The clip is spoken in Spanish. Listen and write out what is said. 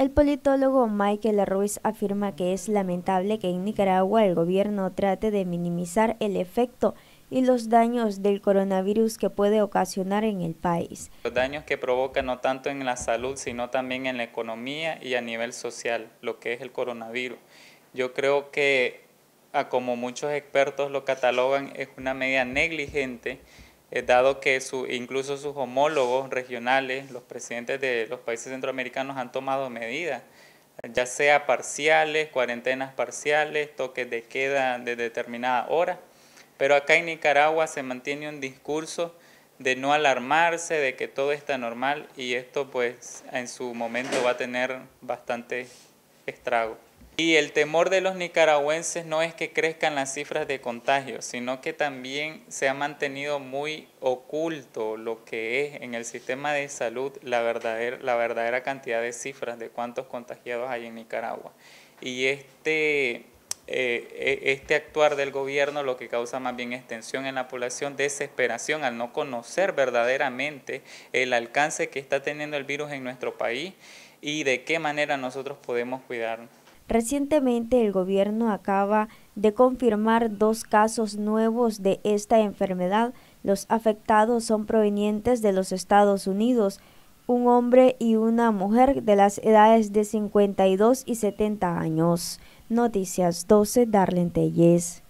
El politólogo Michael Ruiz afirma que es lamentable que en Nicaragua el gobierno trate de minimizar el efecto y los daños del coronavirus que puede ocasionar en el país. Los daños que provoca no tanto en la salud, sino también en la economía y a nivel social, lo que es el coronavirus. Yo creo que, como muchos expertos lo catalogan, es una medida negligente eh, dado que su, incluso sus homólogos regionales, los presidentes de los países centroamericanos han tomado medidas, ya sea parciales, cuarentenas parciales, toques de queda de determinada hora, pero acá en Nicaragua se mantiene un discurso de no alarmarse, de que todo está normal y esto pues en su momento va a tener bastante estrago. Y el temor de los nicaragüenses no es que crezcan las cifras de contagios, sino que también se ha mantenido muy oculto lo que es en el sistema de salud la verdadera, la verdadera cantidad de cifras de cuántos contagiados hay en Nicaragua. Y este, eh, e, este actuar del gobierno lo que causa más bien extensión en la población, desesperación al no conocer verdaderamente el alcance que está teniendo el virus en nuestro país y de qué manera nosotros podemos cuidarnos. Recientemente el gobierno acaba de confirmar dos casos nuevos de esta enfermedad. Los afectados son provenientes de los Estados Unidos, un hombre y una mujer de las edades de 52 y 70 años. Noticias 12, Darlene Telles.